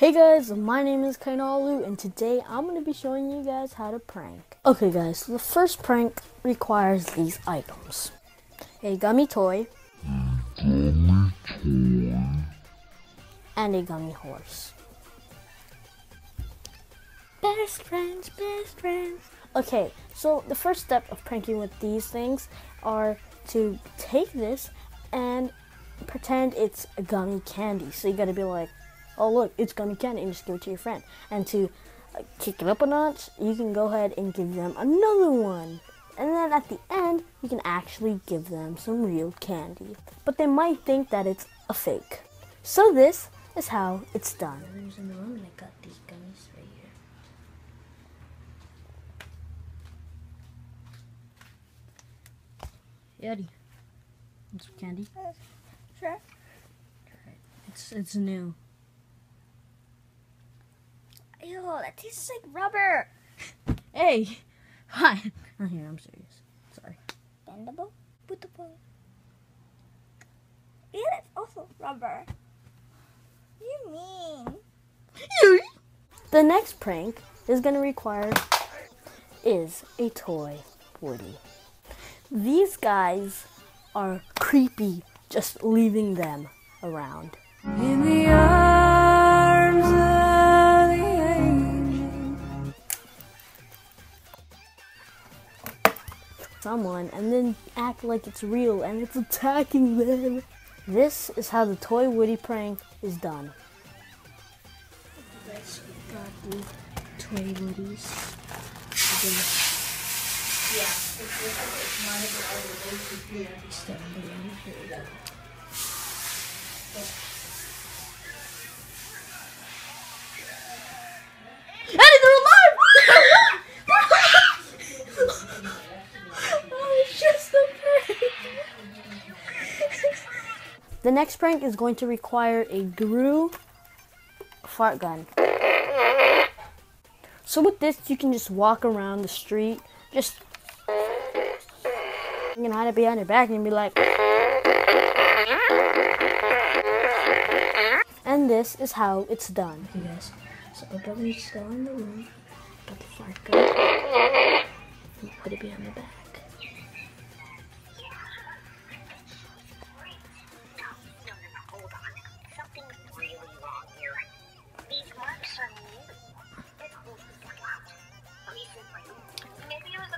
Hey guys, my name is Kainalu and today I'm going to be showing you guys how to prank. Okay guys, so the first prank requires these items. A gummy toy. Gummy toy. And a gummy horse. Best friends, best friends. Okay, so the first step of pranking with these things are to take this and pretend it's a gummy candy. So you gotta be like, oh look, it's gummy candy, and just give it to your friend. And to uh, kick it up a notch, you can go ahead and give them another one. And then at the end, you can actually give them some real candy. But they might think that it's a fake. So this is how it's done. There's in the room and I got these gummies right here. Eddie, want some candy? Sure. It's it's new. Ew, that tastes like rubber. Hey, hi. Oh, here, I'm serious. Sorry. Bendable? Bootable. Yeah, that's also rubber. You mean? The next prank is going to require is a toy Woody. These guys are creepy just leaving them around. Someone and then act like it's real and it's attacking them. This is how the toy Woody prank is done. Got the toy woodies. Eddie, the next prank is going to require a Gru fart gun. So with this, you can just walk around the street, just you can hide it behind your back and be like. And this is how it's done. Okay, guys. So brother's still in the room. Got the fart gun. Put it behind my back.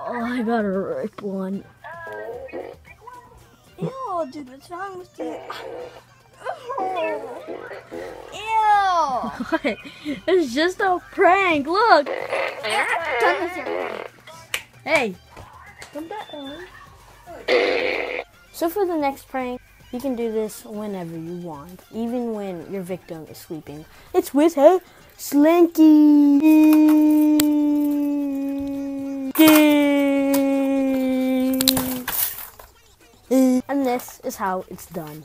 Oh, I got a ripped one. Ew, dude, what's wrong with you? Ew! What? It's just a prank. Look. Done with your pranks. Hey. Come back on. So for the next prank, you can do this whenever you want, even when your victim is sleeping. It's with her Slinky. And this is how it's done.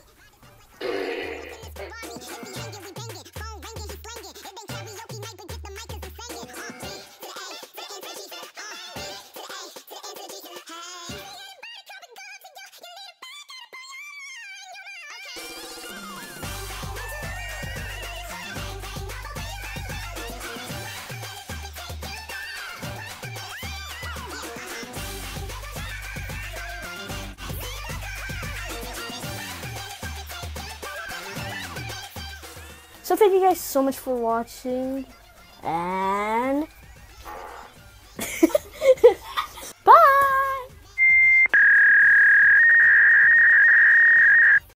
So thank you guys so much for watching, and